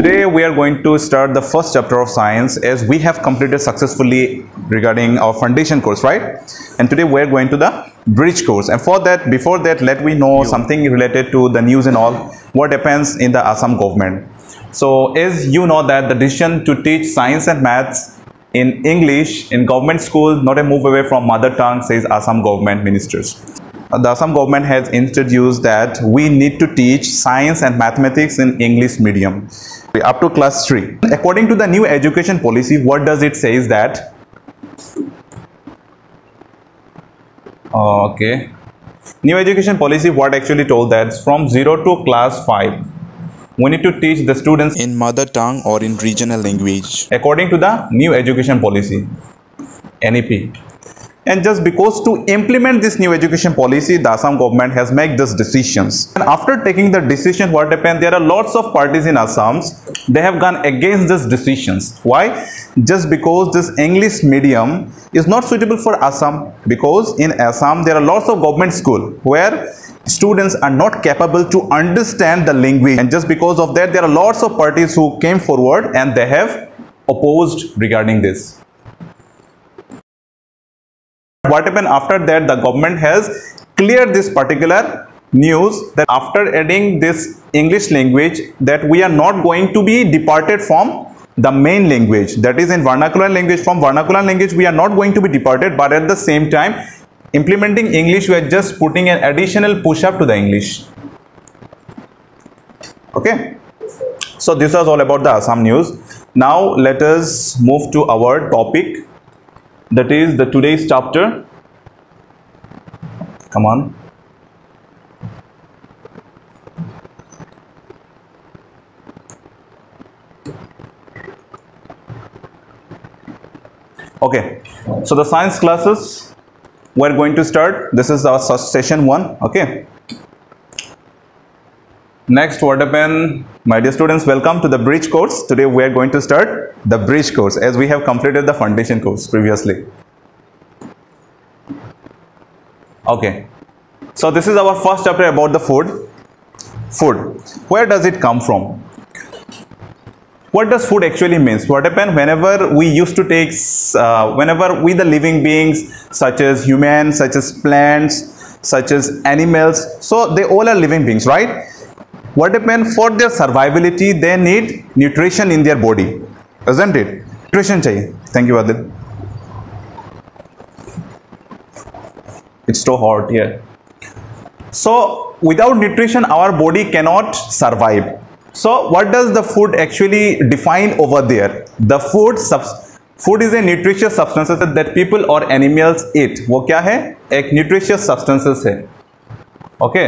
Today we are going to start the first chapter of science as we have completed successfully regarding our foundation course, right? And today we are going to the bridge course. And for that, before that, let me know something related to the news and all, what happens in the Assam government. So as you know that the decision to teach science and maths in English in government school, not a move away from mother tongue, says Assam government ministers Uh, the Assam government has introduced that we need to teach science and mathematics in English medium. Up to class 3. According to the new education policy, what does it say is that? Okay. New education policy what actually told that? From 0 to class 5 we need to teach the students in mother tongue or in regional language. according to the new education policy. NEP and just because to implement this new education policy, the Assam government has made these decisions. And after taking the decision, what happened? There are lots of parties in Assam. They have gone against these decisions. Why? Just because this English medium is not suitable for Assam. Because in Assam, there are lots of government school where students are not capable to understand the language. And just because of that, there are lots of parties who came forward and they have opposed regarding this what happened after that the government has cleared this particular news that after adding this english language that we are not going to be departed from the main language. That is in vernacular language from vernacular language we are not going to be departed but at the same time implementing english we are just putting an additional push up to the english. Okay? So this was all about the assam news. Now let us move to our topic that is the today's chapter. Come on. Okay. So the science classes we're going to start. This is our session one. Okay. Next, what happened? My dear students, welcome to the bridge course. Today we are going to start the bridge course as we have completed the foundation course previously. Okay. So this is our first chapter about the food. Food. Where does it come from? What does food actually means? What happened whenever we used to take, uh, whenever we the living beings such as humans, such as plants, such as animals, so they all are living beings, right? What happened for their survivability they need nutrition in their body isn't it nutrition chahiye thank you adil it's so hot here so without nutrition our body cannot survive so what does the food actually define over there the food food is a nutritious substances that people or animals eat wo kya hai ek nutritious substances hai okay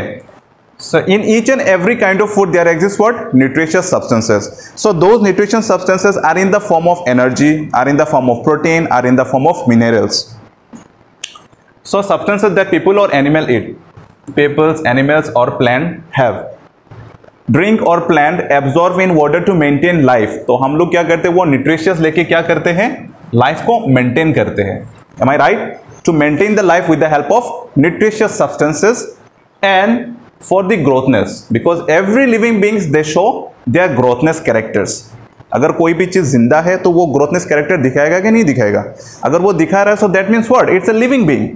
so in each and every kind of food there exists what? Nutritious substances. So those nutritious substances are in the form of energy, are in the form of protein, are in the form of minerals. So substances that people or animal eat, peoples, animals or plant have. Drink और plant absorb in water to maintain life तो हम लोग क्या करते हैं वो nutritious लेके क्या करते हैं लाइफ को मेंटेन करते हैं am I right to maintain the life with the help of nutritious substances and for the growthness, because every living beings, they show their growthness characters अगर कोई भी चीज़ ज़िंदा है तो वो ग्रोथनेस कैरेक्टर दिखाएगा कि नहीं दिखाएगा? अगर वो दिखा रहा है so that means what it's a living being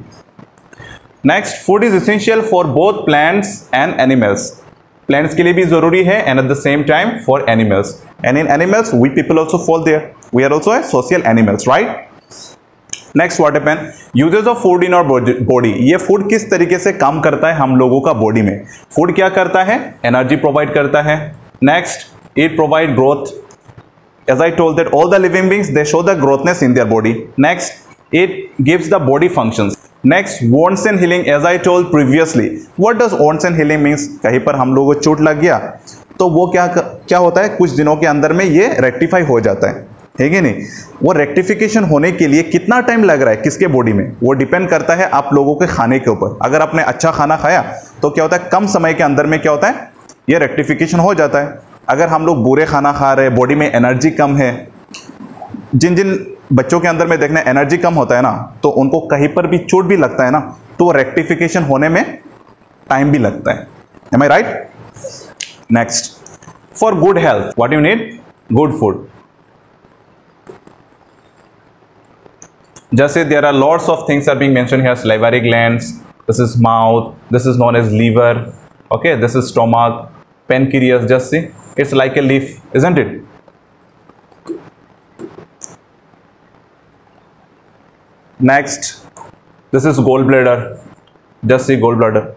next food is essential for both plants and animals plants के लिए भी ज़रूरी है and at the same time for animals and in animals we people also fall there we are also social animals right next water pen uses of food in our body ये food किस तरीके से काम करता है हम लोगों का बॉडी में? फ़ूड क्या करता है? एनर्जी प्रोवाइड करता है। Next it provide growth as I told that all the living beings they show the growthness in their body next it gives the body function next wounds and healing as I told previously what does wounds and healing means कहीं पर हम लोगों को चोट लग गया तो वो क्या क्या होता है? कुछ दिनों के अंदर में ये रेक्टिफाई हो जाता है। है कि नहीं? वो रेक्टिफिकेशन होने के लिए कितना टाइम लग रहा है, किसके बॉडी में? वो डिपेंड करता है आप लोगों के खाने के ऊपर। अगर आपने अच्छा खाना खाया तो क्या होता है? कम समय के अंदर में क्या होता है? ये रेक्टिफिकेशन हो जाता है। अगर हम लोग बुरे खाना खा रहे हैं बॉडी में एनर्जी कम है, जिन जिन बच्चों के अंदर में देखना एनर्जी कम होता है ना तो उनको कहीं पर भी चोट भी लगता है ना तो रेक्टिफिकेशन होने में टाइम भी लगता है। Am I right next for good health what you need good food. Just say there are lots of things are being mentioned here salivary glands, this is mouth, this is known as liver, okay, this is stomach, pancreas, just see, it's like a leaf, isn't it? Next, this is gallbladder, just see gallbladder.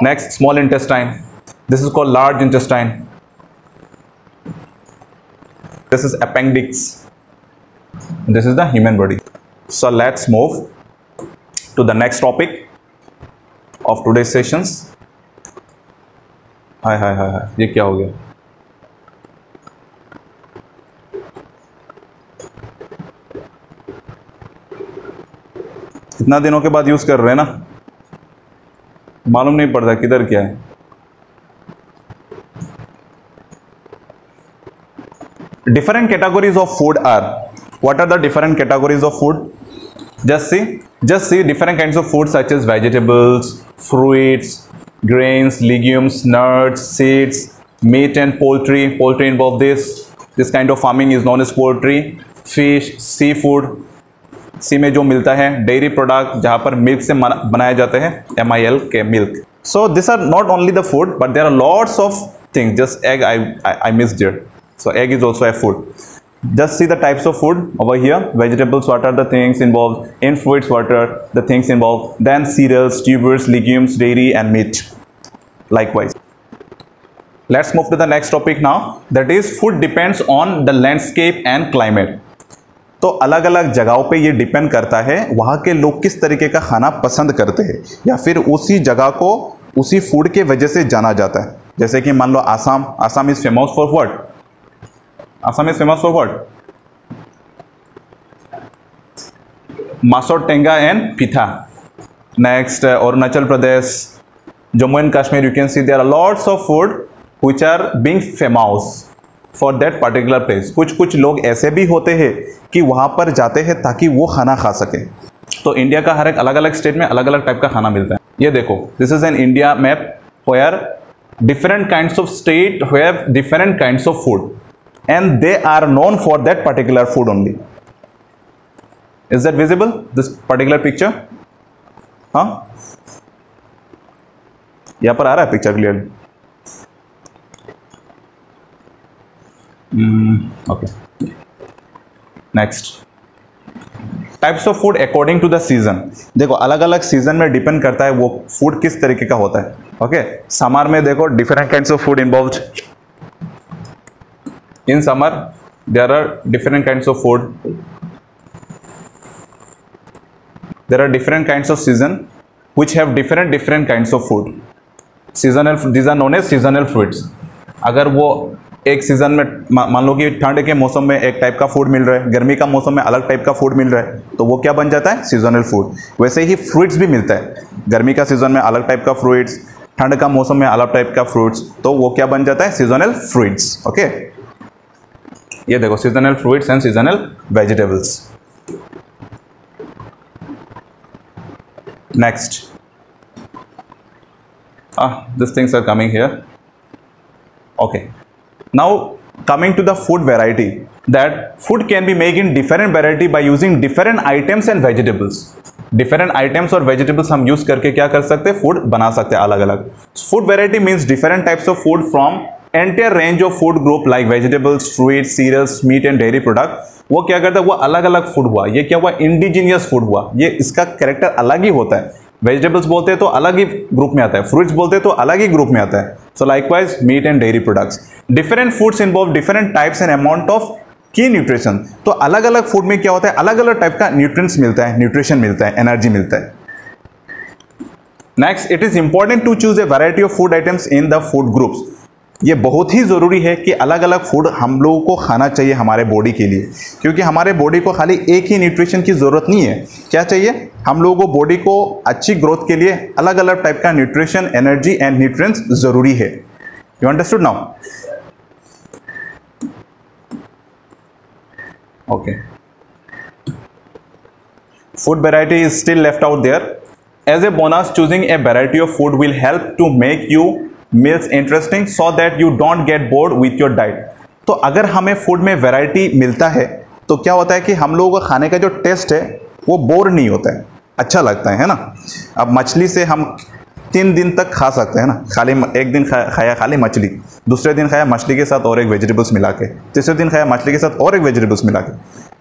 Next, small intestine, this is called large intestine. This is appendix. This is the human body. So let's move to the next topic of today's sessions. Hi hi hi hi ये क्या हो गया इतना दिनों के बाद use कर रहे हैं ना मालूम नहीं पड़ता किधर क्या है different categories of food are what are the different categories of food just see just see different kinds of food such as vegetables fruits grains legumes nuts seeds meat and poultry poultry involve this this kind of farming is known as poultry fish seafood सी में जो मिलता है dairy product जहां पर milk से बनाए जाते हैं M I L K milk so this are not only the food but there are lords of things just egg I I miss dear So egg is also a food. Just see the types of food over here. Vegetables, what are the things involved? In fruits, what are the things involved? Then cereals, tubers, legumes, dairy and meat. Likewise. Let's move to the next topic now. That is food depends on the landscape and climate. तो अलग अलग जगहों पे ये depend करता है वहाँ के लोग किस तरीके का खाना पसंद करते हैं या फिर उसी जगह को उसी फ़ूड के वजह से जाना जाता है जैसे कि मान लो Assam Assam is famous for what Assam is famous for word masor tenga and pitha next Arunachal Pradesh Jammu and Kashmir you can see there are lots of food which are being famous for that particular place कुछ कुछ लोग ऐसे भी होते हैं कि वहाँ पर जाते हैं ताकि वो खाना खा सके। तो इंडिया का हर एक अलग अलग स्टेट में अलग अलग टाइप का खाना मिलता है। ये देखो this is an India map where different kind of state where different kind of food and they are known for that particular food only. Is that visible, this particular picture? हाँ यहाँ पर आ रहा है picture clearly okay next types of food according to the season देखो अलग अलग season में डिपेंड करता है वो फ़ूड किस तरीके का होता है. Okay okay? समर में देखो different kinds of food involve in summer there are different kinds of food there are different kinds of season which have different different kinds of food seasonal these are known as seasonal fruits अगर वो एक season में मान लो कि ठंड के मौसम में एक टाइप का फ़ूड मिल रहा है गर्मी का मौसम में अलग टाइप का फ़ूड मिल रहा है तो वो क्या बन जाता है सीजनल फ़ूड वैसे ही फ्रूट्स भी मिलता है गर्मी का सीज़न में अलग टाइप का फ्रूट्स ठंड का मौसम में अलग टाइप का फ्रूट्स तो वो क्या बन जाता है सीजनल फ्रूट्स ओके ये देखो seasonal fruits and seasonal vegetables next ah these things are coming here okay now coming to the food variety that food can be made in different variety by using different items and vegetables different items और vegetables हम use करके क्या कर सकते हैं food बना सकते हैं अलग अलग food variety means different types of food from entire range of food group like vegetables fruit cereals meat and dairy product वो क्या करता है? वो अलग अलग फ़ूड हुआ। ये क्या हुआ? इंडिजीनियस फ़ूड हुआ। ये इसका कैरेक्टर अलग ही होता है। वेजिटेबल्स बोलते हैं तो अलग ही ग्रुप में आता है। फ्रूट्स बोलते हैं तो अलग ही ग्रुप में आता है। So likewise meat and dairy products different foods involve different types and amount of की न्यूट्रिशन तो अलग अलग फ़ूड में क्या होता है? अलग अलग टाइप का न्यूट्रिएंट्स मिलता है। न्यूट्रिशन मिलता है। एनर्जी मिलता है। Next it is important to choose a variety of food items in the food groups ये बहुत ही ज़रूरी है कि अलग अलग फ़ूड हम लोगों को खाना चाहिए हमारे बॉडी के लिए। क्योंकि हमारे बॉडी को खाली एक ही न्यूट्रिशन की ज़रूरत नहीं है। क्या चाहिए? हम लोगों को बॉडी को अच्छी ग्रोथ के लिए अलग अलग टाइप का न्यूट्रिशन एनर्जी एंड न्यूट्रिएंट्स ज़रूरी है। You understood now okay. Food variety is still left out there. As a bonus, choosing a variety of food will help to make you meals interesting so that you don't get bored with your diet. तो अगर हमें food में variety मिलता है तो क्या होता है कि हम लोगों का खाने का जो टेस्ट है वो बोर नहीं होता है। अच्छा लगता है है ना? अब मछली से हम तीन दिन तक खा सकते हैं ना? खाली एक दिन खा, खाया खाली मछली दूसरे दिन खाया मछली के साथ और एक वेजिटेबल्स मिला के तीसरे दिन खाया मछली के साथ और एक वेजिटेबल्स मिला के।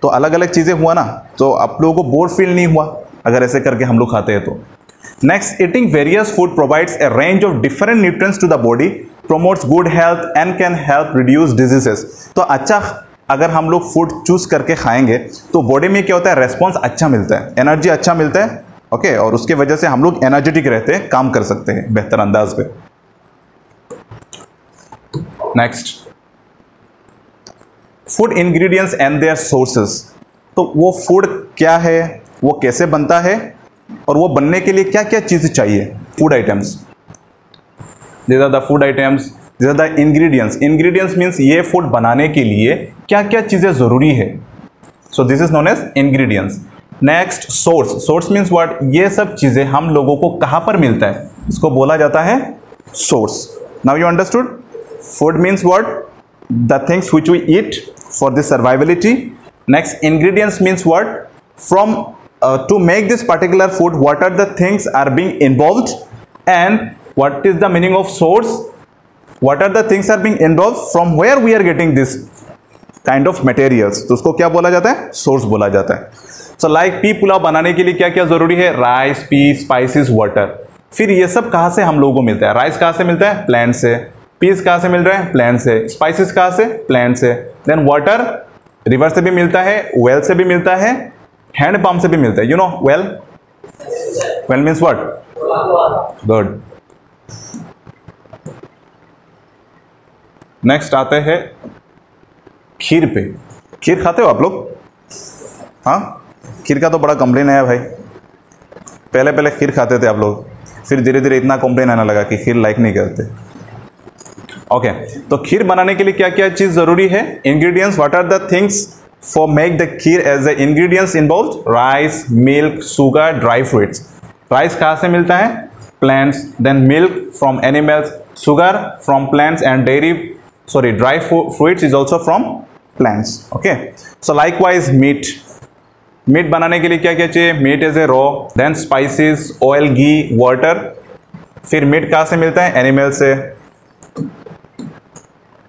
तो अलग अलग चीज़ें हुआ ना तो आप लोगों को बोर फील नहीं हुआ अगर ऐसे करके हम लोग खाते हैं तो। Next eating various food provides a range of different nutrients to the body promotes good health, and can help reduce diseases. तो अच्छा अगर हम लोग फ़ूड चूज़ करके खाएँगे तो बॉडी में क्या होता है? रेस्पॉन्स अच्छा मिलता है। एनर्जी अच्छा मिलता है ओके? और उसके वजह से हम लोग एनर्जेटिक रहते हैं, काम कर सकते हैं, बेहतर अंदाज पे। Next food ingredients and their sources तो वो फ़ूड क्या है? वो कैसे बनता है? और वो बनने के लिए क्या क्या चीज़ चाहिए? Food items these are the food items. These are the ingredients. Ingredients means ये फ़ूड बनाने के लिए क्या क्या चीज़ें ज़रूरी है? So this is known as ingredients next source source means what ये सब चीज़ें हम लोगों को कहाँ पर मिलता है? इसको बोला जाता है source now you understood food means what the things which we eat for this survivability next ingredients means what? From to make this particular food what are the things are being involve and what is the meaning of source what are the things are being involve from where we are getting this kind of material तो उसको क्या बोला जाता है? Source बोला जाता है। सो like pea pulao बनाने के लिए क्या क्या ज़रूरी है? राइस पी स्पाइसिस वाटर फिर ये सब कहाँ से हम लोगों को मिलता है? राइस कहाँ से मिलता है? प्लांट से। पीस कहाँ से मिल रहे हैं? प्लांट से। स्पाइसिस कहाँ से? प्लांट से। देन वाटर रिवर से भी मिलता है वेल से भी मिलता है हैंड पंप से भी मिलता है you know well well means what good next आते हैं खीर पे। खीर खाते हो आप लोग? हाँ? खीर का तो बड़ा कंप्लेन है भाई। पहले पहले खीर खाते थे आप लोग। फिर धीरे धीरे इतना कंप्लेन आने लगा कि खीर लाइक नहीं करते। ओके okay, तो खीर बनाने के लिए क्या क्या चीज़ ज़रूरी है? Ingredients what are the things for make the kheer as the ingredients involve rice milk sugar dry fruits rice कहाँ से मिलता है? Plants then milk from animals sugar from plants and dairy sorry, dry fruits is also from plants. Okay? So likewise meat. Meat बनाने के लिए क्या क्या चाहिए? Meat is a raw then spices oil ghee water फिर meat कहाँ से मिलता है? एनिमल से.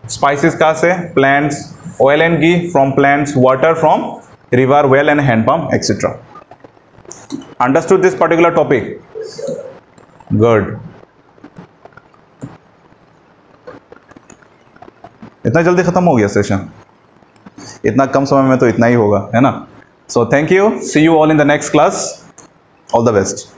स्पाइसेस कहाँ से? Plants oil and ghee from plants water from river well and handpump etcetera understood this particular topic good इतना जल्दी ख़त्म हो गया सेशन इतना कम समय में तो इतना ही होगा, है ना? So thank you see you all in the next class all the best